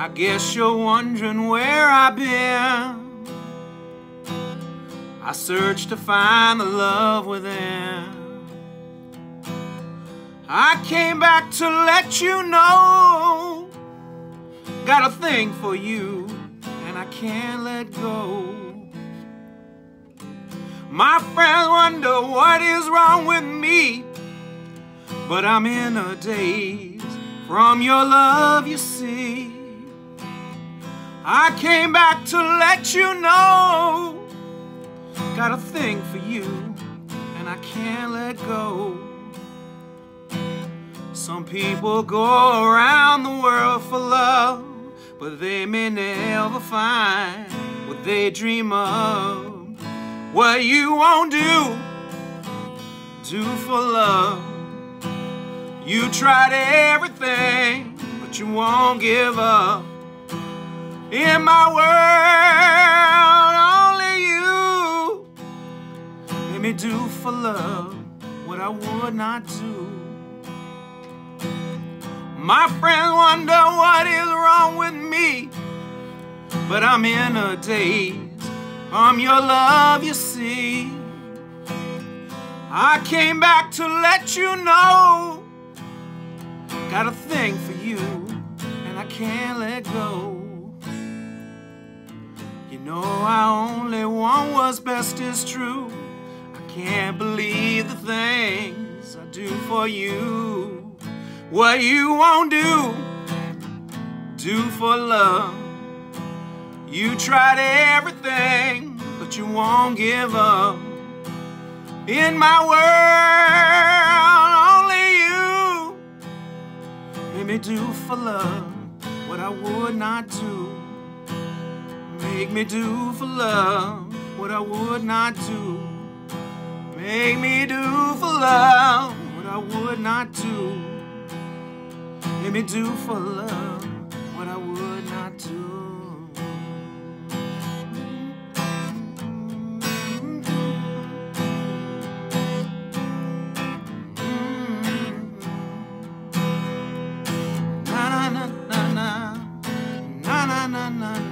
I guess you're wondering where I've been. I searched to find the love within. I came back to let you know. Got a thing for you, and I can't let go. My friends wonder what is wrong with me, but I'm in a daze from your love, you see. I came back to let you know. Got a thing for you, and I can't let go. Some people go around the world for love, but they may never find what they dream of. What you won't do, do for love. You tried everything, but you won't give up. In my world, only you let me do for love what I would not do. My friends wonder what is wrong with me, but I'm in a daze from your love, you see. I came back to let you know, got a thing for you, and I can't let go. You know I only want what's best is true. I can't believe the things I do for you. What you won't do, do for love. You tried everything, but you won't give up. In my world, only you made me do for love what I would not do. Make me do for love what I would not do. Make me do for love what I would not do. Made me do for love what I would not do. Na na na na na na na na na.